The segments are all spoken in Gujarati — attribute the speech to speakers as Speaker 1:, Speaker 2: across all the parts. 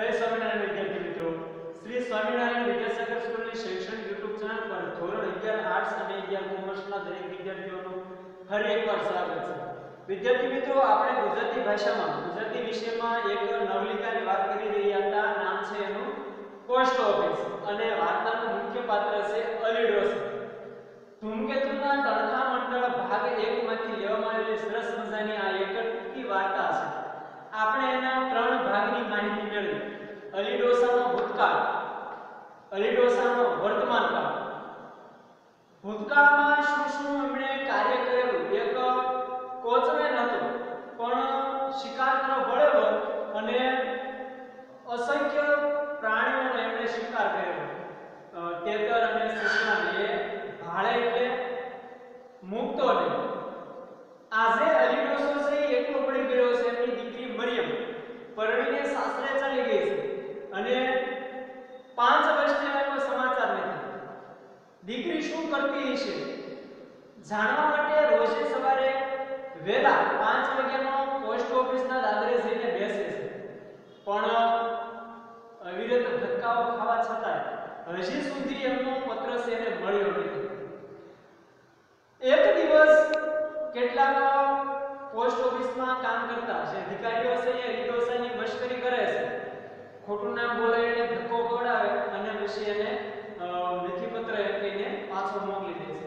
Speaker 1: જય સ્વામિનારાયણ વિદ્યાર્થી મિત્રો. શ્રી સ્વામિનારાયણ વિદ્યાસાગર સ્કૂલની શૈક્ષણિક YouTube ચેનલ પર ધોરણ 11 આર્ટ્સ અને 11 કોમર્સના દરેક વિદ્યાર્થીઓનું ફરી એકવાર સ્વાગત છે. વિદ્યાર્થી મિત્રો, આપણે ગુજરાતી ભાષામાં, ગુજરાતી વિષયમાં એક નવલિકાની વાત કરી રહ્યા હતા. નામ છે એનું પોસ્ટ ઓફિસ અને વાર્તાનું મુખ્ય પાત્ર છે અલીડોસ ધૂમકેતુના તણખા મંડળ ભાગ 1 માંથી લેવામાં આવેલી સરસ મજાની આ એક ટૂંકી વાર્તા છે. આપણે એના ત્રણ ભાગની માહિતી મેળવી. અલીડોસાનો ભૂતકાળ. અલીડોસાનો વર્તમાન કાળ ભૂતકાળમાં શું શું એમણે કાર્ય કરેલું એક કોચમેન હતો પણ શિકાર કરવો પડેલો અને અસંખ્ય પ્રાણીઓનો એમણે શિકાર કરેલો અ, તેતર અને સસલાને એ ભાળે એટલે મૂકતો નહીં આજે અલીડોસો છે એ એકલો પડી ગયો છે એમની દીકરી મરિયમ પરણીને સાસરે ચાલી ગઈ છે અને પાંચ વર્ષથી એનો સમાચાર નથી દીકરી શું કરતી હશે જાણવા માટે રોજે સવારે વહેલા પાંચ વાગ્યાનો પોસ્ટ ઓફિસના દાદરે જઈને બેસે છે. પણ અવિરત ધક્કાઓ ખાવા છતાં હજી સુધી એમનો પત્ર છે એને મળ્યો નથી. એક દિવસ કેટલાક પોસ્ટ ઓફિસમાં કામ કરતા છે અધિકારીઓ છે એ રીડોસાની મશ્કરી કરે છે. ખોટું નામ બોલાવીને ધક્કો ખવડાવે અને પછી એને અ, લેખીપત્ર એમ કહીને પાછો મોકલી દે છે.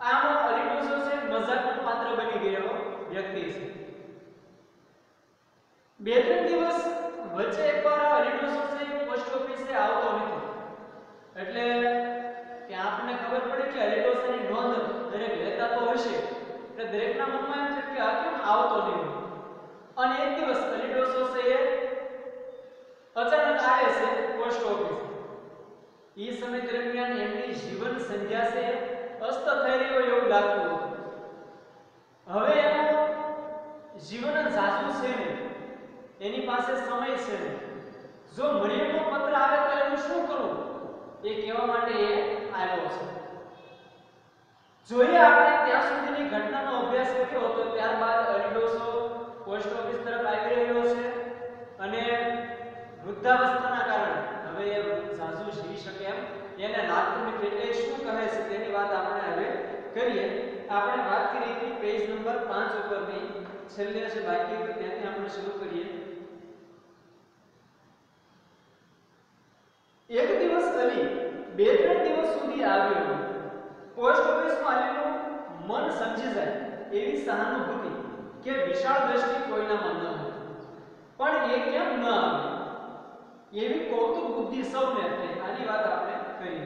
Speaker 1: આમ અલીડોસો છે મજાકનું પાત્ર બની ગયેલો વ્યક્તિ છે. બે ત્રણ દિવસ વચ્ચે એકવાર અલીડોસો છે પોસ્ટ ઓફિસે આવતો નથી એટલે કે આપણને ખબર પડે કે અલીડોસાની નોંધ દરેક લેતા તો હશે એટલે દરેકના મનમાં એમ છે કે આ કેમ આવતો નહીં? અને એક દિવસ અલીડોસો છે એ અચાનક આવે છે પોસ્ટ ઓફિસ એ સમય દરમિયાન એમની જીવન સંધ્યા છે અસ્ત થઈ રહી એવું લાગતું હવે એનું જીવન સાચું છે ને? એની પાસે સમય છે ને? જો મરિયમનો પત્ર આવે તો એનું શું કરવું? એ કહેવા માટે એ આવ્યો છે. જોઈએ આપણે ત્યાં સુધીની ઘટનાનો અભ્યાસ કર્યો હતો, ત્યારબાદ અરીડોસો પોસ્ટ ઓફિસ તરફ આવી રહ્યો છે અને વૃદ્ધાવસ્થાના કારણે હવે એ સાસુ જીવી શકે એમ એને લાગતું નથી એટલે એ શું કહે છે તેની વાત આપણે હવે કરીએ. આપણે વાત કરી હતી પેજ નંબર 5 ઉપરની. છેલ્લે છે બાકી હતું ત્યાંથી આપણે શરૂ કરીએ. એક દિવસ અલી બે ત્રણ દિવસ સુધી આવ્યો. નહીં. પોસ્ટ ઓફિસમાં અલીનું મન સમજી જાય એવી સહાનુભૂતિ કે વિશાળ દ્રષ્ટિ કોઈનામાં ન હતી પણ એ કેમ ન આવી? એવી કૌતુક બુદ્ધિ સૌને થઈ આની વાત આપણે કરી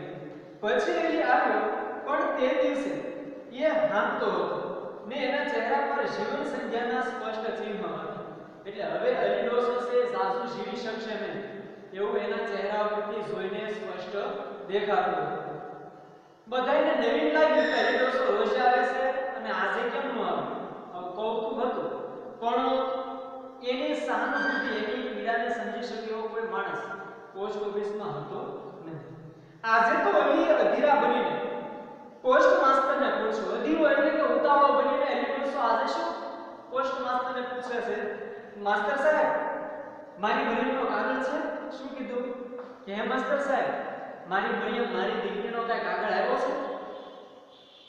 Speaker 1: પછી એલી આવ્યો, પણ તે દિવસે એ હાંકતો હતો. ને એના ચહેરા પર જીવન સંધ્યાના સ્પષ્ટ ચિહ્ન હતા એટલે હવે અલીડોસો છે સાસુ જીવી શકશે નહીં. એવું એના ચહેરા ઉપરથી જોઈને સ્પષ્ટ દેખાતું બધાને નવીન લાગ્યું કે અલીડોસો રોજ આવે છે અને આજે કેમ ન આવે? કૌતુક હતું. પણ એની સહાનુભૂતિ, એની પીડાને સમજી શકે એવો કોઈ માણસ. પોસ્ટ ઓફિસમાં હતો. આજે તો અલી અધીરા બનીને પોસ્ટ માસ્ટરને પૂછ્યું. અધીરો એટલે કે ઉતાવળો બનીને એલિમેન્ટ્સો આજે શું પોસ્ટ માસ્ટરને પૂછે છે? માસ્ટર સાહેબ, મારી મરિયમનો કાગળ છે. શું કીધું? કે હે માસ્ટર સાહેબ, મારી મરિયમ મારી દીકરીનો કાંઈ કાગળ આવ્યો છે?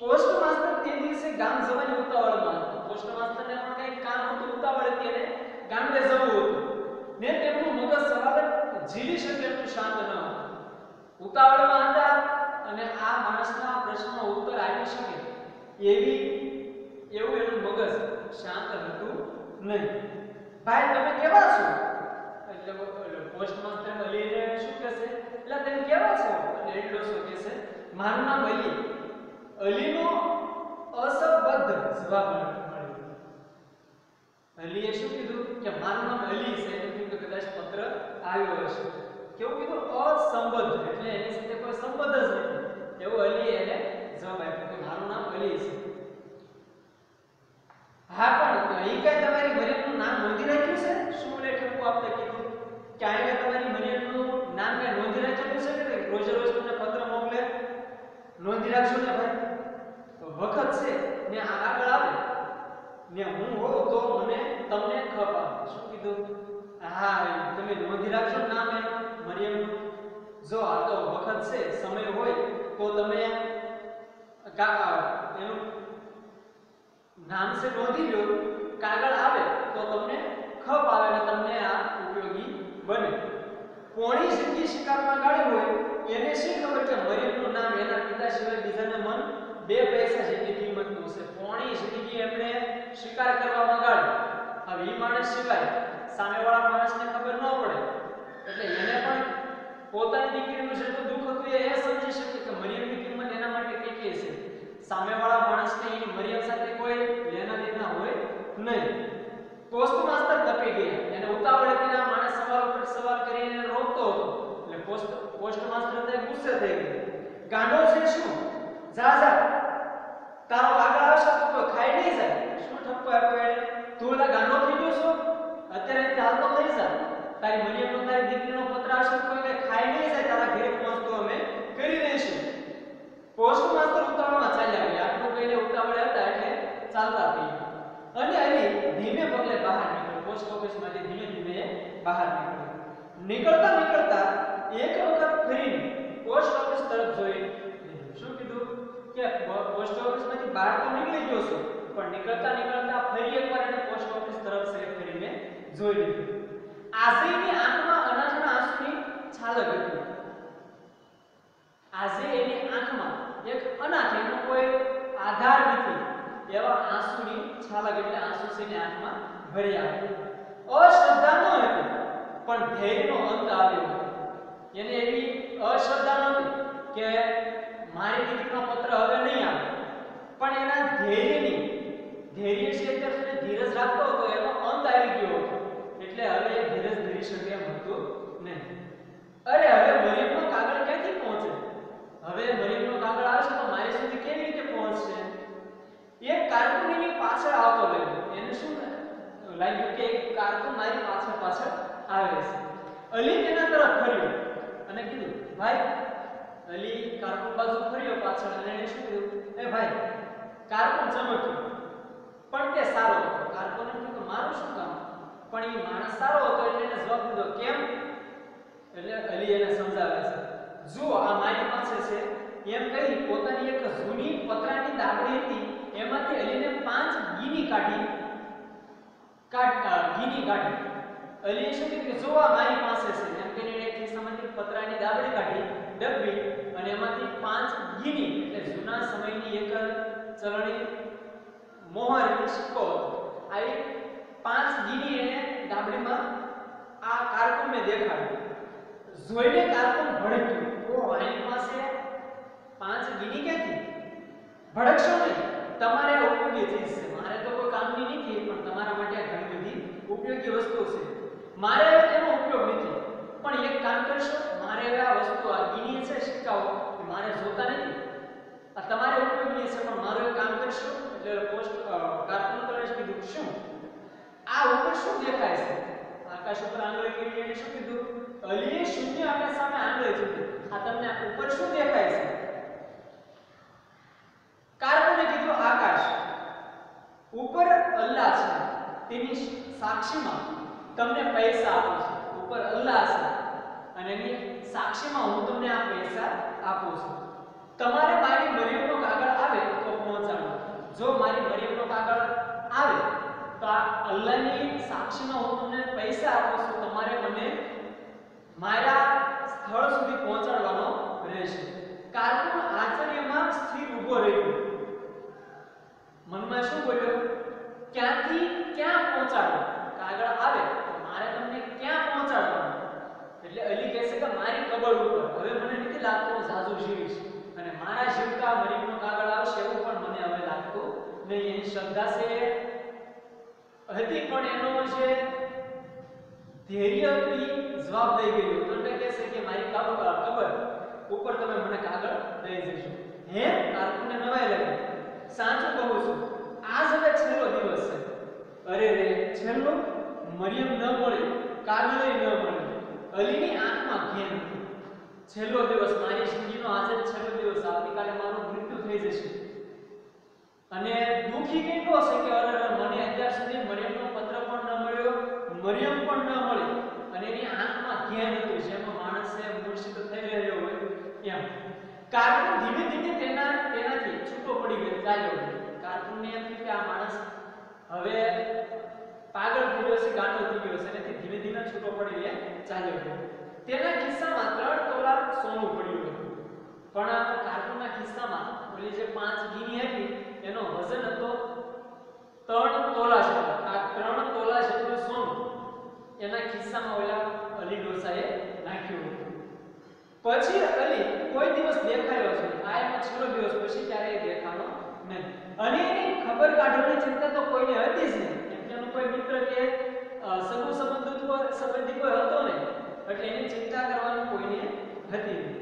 Speaker 1: પોસ્ટ માસ્ટર તે દિવસે ગામ જવાની ઉતાવળમાં પોસ્ટ માસ્ટરને પણ કંઈક કામ હતું ઉતાવળ હતી અને ગામડે જવું હતું. ને તેમનું મગજ સવારે ઝીલી શકે એટલું શાંત ન હતું ઉતાવળમાં હતા અને આ માણસના પ્રશ્નનો ઉત્તર આપી શકે એવી, એવું એનું મગજ શાંત હતું નહીં. ભાઈ, તમે કેવા છો? એટલે પોસ્ટ માસ્ટર અલીને શું કહેશે એટલે તમે કેવા છો? અને એટલો શું કહેશે મારું નામ અલી. અલીનો અસંબદ્ધ જવાબ મળ્યો. અલીએ શું કીધું? કે મારું નામ અલી છે, એનું કીધું કદાચ પત્ર આવ્યો હશે. કેવું કીધું? અસંબદ્ધ. એટલે એની સાથે કોઈ સંબંધ જ નથી. એવું અલીએ એને જવાબ આપ્યો કે મારું નામ અલી છે. હા, પણ અહીં કઈ તમારી મરિયમનું નામ નોંધી રાખ્યું છે? શું લેખકો આપતા કીધું? કે અહીં તમારી મરિયમનું નામ મેં નોંધી રાખેલું છે કે રોજે રોજ તમને પત્ર મોકલે? નોંધી રાખશો ને ભાઈ? તો વખત છે ને આગળ આવે. ને હું હોઉં તો મને તમને ખપ આવે શું કીધું? હા, તમે નોંધી રાખશો નામ એનું મરિયમનું જો આ તો વખત છે, સમય હોય, તો તમે કા એનું નામ છે નોંધી લો. કાગળ આવે તો તમને ખપ આવે અને તમને આ ઉપયોગી બને. પોણી જિંદગી શિકારમાં ગાળી હોય, એને શું ખબર કે મરીનું નામ એના પિતા સિવાય બીજાને મન બે પૈસા જેટલી કિંમતનું છે પોણી જિંદગી એમણે શિકાર કરવામાં ગાળી. હવે એ માણસ સિવાય સામેવાળા માણસને ખબર ન પડે. એટલે એને પણ પોતાની દીકરીનું જેટલું દુઃખ હતું એ એ સમજી શકે કે મરિયમની કિંમત એના માટે કેટલી છે સામેવાળા માણસને એની મરિયમ સાથે કોઈ લેના દેના હોય નહીં પોસ્ટ માસ્ટર તપી ગયા એને ઉતાવળ હતી ને આ માણસ સવાલ ઉપર સવાલ કરીને એને રોકતો હતો એટલે પોસ્ટ પોસ્ટ માસ્ટર તે ગુસ્સે થઈ ગયો ગાંડો છે શું? જા જા. તારો આગળ આવશે તો કોઈ ખાઈ નહીં જાય. શું ઠપકો આપ્યો એને તું ઓલા ગાંડો થઈ ગયો છો? અત્યારે તે હાલતો થઈ જા. તારી મરિયમનો તારી દીકરીનો પત્ર આવશે તો કોઈ કઈ ખાઈ નહીં જાય, તારા ઘરે પહોંચતો અમે કરી દઈશું. પોસ્ટ માસ્ટર ઉતાવળમાં ચાલ્યા ગયા. આટલું કહીને ઉતાવળે હતા એટલે ચાલતા થઈ ગયા. અને અલી ધીમે પગલે બહાર નીકળ્યો. પોસ્ટ ઓફિસમાંથી ધીમે ધીમે બહાર નીકળ્યો. નીકળતા નીકળતા એક વખત ફરીને પોસ્ટ ઓફિસ તરફ જોઈ શું કીધું કે પ- પોસ્ટ ઓફિસમાંથી બહાર તો નીકળી ગયો છું, પણ નીકળતા નીકળતા ફરી એકવાર એને પોસ્ટ ઓફિસ તરફ છે કરીને જોઈ લીધું. આઝીની આંખમાં અનાજના આંસુની છાલક હતી. આજે એની આંખમાં એક અનાથ એનો કોઈ આધાર નથી, એવા આંસુની છાલક એટલે આંસુ છે એની આંખમાં ભર્યા અશ્રદ્ધા ન હતી, પણ ધૈર્યનો અંત આવ્યો. એને એવી અશ્રદ્ધા નહોતી કે મારી દીકરીનો પત્ર હવે નહીં આવે. પણ એના ધૈર્યની, ધૈર્ય છે અત્યાર સુધી ધીરજ રાખતો હતો એનો અંત આવી ગયો. એટલે હવે એ ધીરજ ધરી શકે એમ હતું નહીં. અરે હવે મરિયમનો કાગળ ક્યાંથી પહોંચે હવે મરિયમનો કાગળ આવશે તો મારી સુધી કેવી રીતે પહોંચશે એક કાર્ટૂન એની પાછળ આવતો રહ્યો એને શું લાગ્યું કે એક કાર્ટૂન મારી પાછળ પાછળ આવે છે અલી તેના તરફ ફર્યો અને કીધું ભાઈ અલી કાર્ટૂન બાજુ ફર્યો પાછળ અને એને શું કીધું એ ભાઈ કાર્બન ચમક્યો. પણ તે સારો હતો. કાર્બન કીધું કે મારું શું કામ? પણ એ માણસ સારો હતો એટલે એને જવાબ દીધો, કેમ? એટલે અલી એને સમજાવે છે. જુઓ, આ મારી પાસે છે. એમ કહી પોતાની એક જૂની પતરાની દાબડી હતી, એમાંથી અલીને પાંચ ગીની કાઢી. કાઢ ગીની કાઢી. અલીએ શું કીધું કે જો આ મારી પાસે છે. એમ એણે એક ખિસ્સામાંથી પતરાની દાબડી કાઢી. ડબ્બી અને એમાંથી પાંચ ગીની, એટલે જૂના સમયની એક ચલણી મોહર સિક્કો આવી પાંચ ગીની એને દાબડીમાં આ કાર્ટૂનને દેખાડ્યું. જોઈને કારકુન ભડક્યું. ઓ આની પાસે પાંચ ગીની ક્યાંથી? ભડકશો નહીં. તમારે ઉપયોગી ચીજ છે મારે તો કોઈ કામની નથી, પણ તમારા માટે આ ઘણી બધી ઉપયોગી વસ્તુ છે. મારે તેનો ઉપયોગ નથી. પણ એક કામ કરશો, મારે આ વસ્તુ આ ગીની છે સિક્કાઓ મારે જોતા નથી. આ તમારે ઉપયોગી હશે પણ મારું એક કામ કરશો, એટલે પોસ્ટ કાર્ટૂન કરે કીધું, શું? આ ઉપર શું દેખાય છે? આકાશ ઉપર આંગળી કરી એને શું કીધું? અલીએ શૂન્ય આકાશ સામે આંગળી ચૂકી આ તમને ઉપર શું દેખાય છે? કાર્બને કીધું આકાશ. ઉપર અલ્લાહ છે, તેની સાક્ષીમાં તમને પૈસા આપો છે. ઉપર અલ્લાહ છે, અને એની સાક્ષીમાં હું તમને આ પૈસા આપું છું. તમારે મારી મરિયમનો કાગળ આવે તો પહોંચાડો. જો મારી મરિયમનો કાગળ આવે તો આ અલ્લાહની સાક્ષીમાં હું તમને પૈસા આપું છું. તમારે મને મારા સ્થળ સુધી પહોંચાડવાનો રહેશે. કાર્કુન આચાર્યમાં સ્થિર ઊભો રહ્યો. મનમાં શું બોલ્યો? ક્યાંથી ક્યાં પહોંચાડો કાગળ આવે તો મારે તમને ક્યાં પહોંચાડવાનું એટલે અલી કહે છે કે મારી કબર ઉપર હવે મને નથી લાગતું હું જીવીશ અને મારા જીવતા મરીનો કાગળ આવશે એવું પણ મને હવે લાગતું નહીં. એની શ્રદ્ધા છે, હતી પણ એનો છે ધૈર્ય હતું જવાબ દઈ ગયો. તમને કહે છે કે મારી કાબુ ખબર? ઉપર તમે મને કાગળ દઈ જશો હે? કાર્કુને નવાઈ લાગી. સાચું કહું છું. આજ હવે છેલ્લો દિવસ છે. અરે રે, છેલ્લો? મરિયમ ન મળે. કાગળ ન મળે. અલીની આંખમાં ઘેન છેલ્લો દિવસ, મારી જિંદગીનો આજે છેલ્લો દિવસ, આવતીકાલે મારું મૃત્યુ થઈ જશે. અને દુખી કેટલો હશે કે, અરે મને અત્યાર સુધી મરિયમનો પત્ર પણ ન મળ્યો, મરિયમ પણ ન મળી અને એની આંખમાં ઘેન હતું માણસ માણસે મૂર્છિત થઈ રહ્યો હોય એમ. કાર્ટૂન ધીમે ધીમે તેના, તેનાથી છૂટો પડી ગયો, ચાલ્યો કાર્ટૂનને એમ કે આ માણસ હવે પાગલ થઈ ગયો છે, ગાંડો થઈ ગયો છે, અને ધીમે ધીમે છૂટો પડી ગયા ચાલ્યો ગયો. તેના કિસ્સામાં ત્રણ તોલા સોનું પડ્યું હતું. પણ કાર્બનના ખિસ્સામાં ઓલી જે પાંચ ગીની હતી, એનો વજન હતો ત્રણ તોલા જેટલો. આ ત્રણ તોલા જેટલું સોનું એના ખિસ્સામાં ઓલા અલી ડોસાએ નાખ્યું હતું. પછી અલી કોઈ દિવસ દેખાયો છે આ એનો છેલ્લો દિવસ, પછી ક્યારેય દેખાણો નહીં. અને એની ખબર કાઢવાની ચિંતા તો કોઈને હતી જ નહીં. કેમ કે કોઈ મિત્ર કે સગો સંબંધિત સંબંધી કોઈ હતો નહીં. એટલે એની ચિંતા કરવાની કોઈને હતી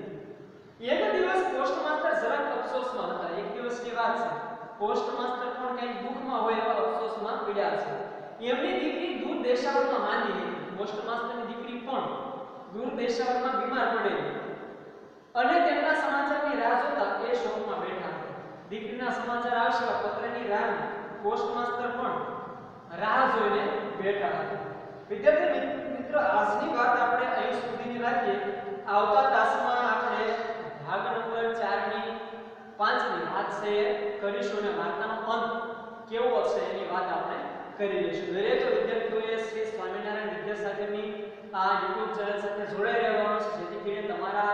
Speaker 1: એક દિવસ પોસ્ટ માસ્ટર અફસોસમાં હતા. એક દિવસની વાત છે. પોસ્ટ પણ કંઈક દુઃખમાં હોય એવા અફસોસમાં પીડ્યા છે. એમની દીકરી દૂર દેશાવરમાં માંદી પોસ્ટ દીકરી પણ દૂર દેશાવરમાં બીમાર પડેલી અને તેમના સમાચારની રાહ જોતા એ શોકમાં બેઠા હતા. દીકરીના સમાચાર આવશે પત્રની રાહ પોસ્ટ માસ્ટર પણ રાહ જોઈને બેઠા હતા. વિદ્યાર્થી મિત- મિત્રો, આજની વાત આપણે રાખીએ, આવતા તાસમાં આપણે ભાગ નંબર 4 ની 5 ની વાત છે, કરીશું અને વાર્તાનો અંત કેવો છે એની વાત આપણે કરી લઈશું. દરેક વિદ્યાર્થીઓએ શ્રી સ્વામિનારાયણ વિદ્યાસાગરની આ YouTube ચેનલ સાથે જોડાઈ રહેવાનું છે, જેથી કરીને તમારા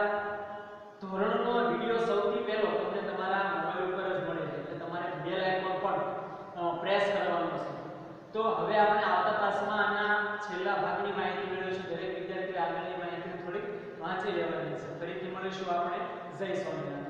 Speaker 1: ધોરણનો વિડિયો સૌથી પહેલો તમને તમારા મોબાઈલ ઉપર જ મળી એટલે તમારે બેલ લાઈનમાં પણ પ્રેસ કરવાનું છે. તો હવે આપણે આવતા તાસમાં આના છેલ્લા ભાગની માહિતી મેળવીશું દરેક વિદ્યાર્થીઓ આગળની માહિતી